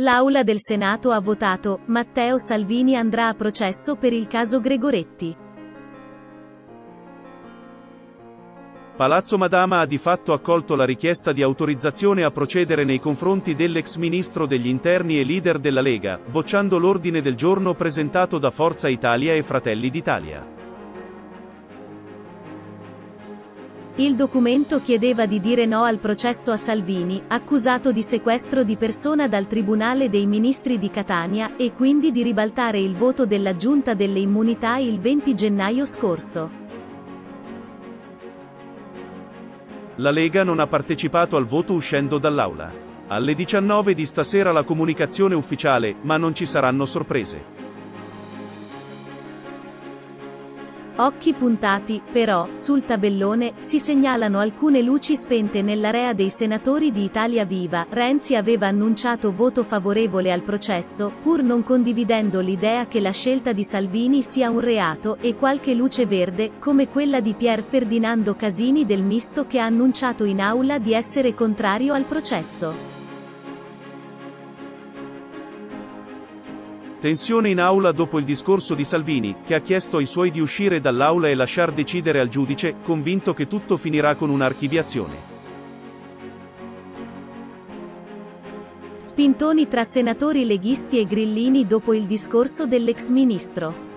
L'Aula del Senato ha votato, Matteo Salvini andrà a processo per il caso Gregoretti. Palazzo Madama ha di fatto accolto la richiesta di autorizzazione a procedere nei confronti dell'ex ministro degli interni e leader della Lega, bocciando l'ordine del giorno presentato da Forza Italia e Fratelli d'Italia. Il documento chiedeva di dire no al processo a Salvini, accusato di sequestro di persona dal Tribunale dei Ministri di Catania, e quindi di ribaltare il voto della Giunta delle Immunità il 20 gennaio scorso. La Lega non ha partecipato al voto uscendo dall'Aula. Alle 19 di stasera la comunicazione ufficiale, ma non ci saranno sorprese. Occhi puntati, però, sul tabellone, si segnalano alcune luci spente nell'area dei senatori di Italia Viva. Renzi aveva annunciato voto favorevole al processo, pur non condividendo l'idea che la scelta di Salvini sia un reato, e qualche luce verde, come quella di Pier Ferdinando Casini del Misto che ha annunciato in aula di essere contrario al processo. Tensione in aula dopo il discorso di Salvini, che ha chiesto ai suoi di uscire dall'aula e lasciar decidere al giudice, convinto che tutto finirà con un'archiviazione. Spintoni tra senatori leghisti e grillini dopo il discorso dell'ex ministro.